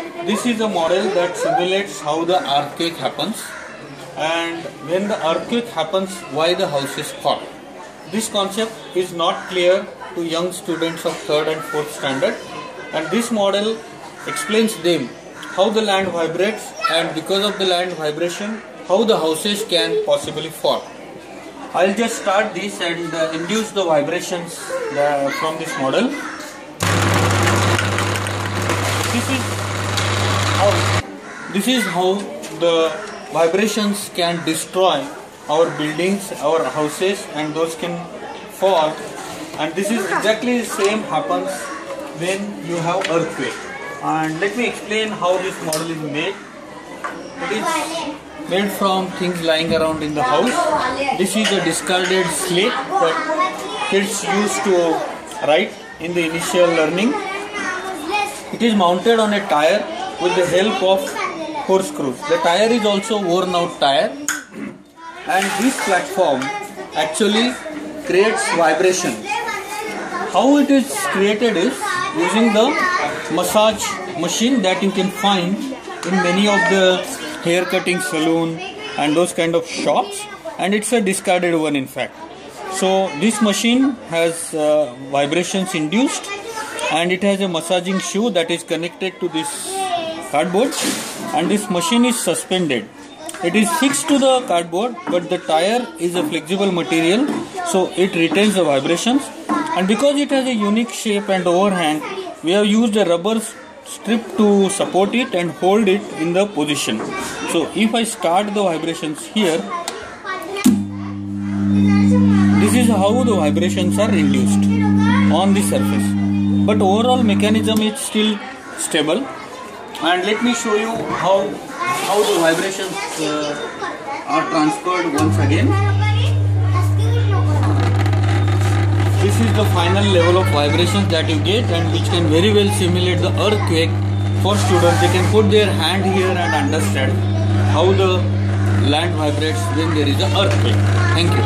This is a model that simulates how the earthquake happens and when the earthquake happens why the houses fall. This concept is not clear to young students of 3rd and 4th standard and this model explains them how the land vibrates and because of the land vibration how the houses can possibly fall. I'll just start this and uh, induce the vibrations uh, from this model. This is this is how the vibrations can destroy our buildings, our houses, and those can fall. And this is exactly the same happens when you have earthquake. And let me explain how this model is made. It is made from things lying around in the house. This is a discarded slate that kids used to write in the initial learning. It is mounted on a tire with the help of four screws. The tire is also worn out tire and this platform actually creates vibration. How it is created is using the massage machine that you can find in many of the hair cutting saloon and those kind of shops and it's a discarded one in fact so this machine has uh, vibrations induced and it has a massaging shoe that is connected to this cardboard and this machine is suspended it is fixed to the cardboard but the tire is a flexible material so it retains the vibrations and because it has a unique shape and overhang we have used a rubber strip to support it and hold it in the position. So if I start the vibrations here, this is how the vibrations are induced on the surface. But overall mechanism is still stable. And let me show you how how the vibrations uh, are transferred once again. This is the final level of vibrations that you get and which can very well simulate the earthquake for students. They can put their hand here and understand how the land vibrates when there is an earthquake. Thank you.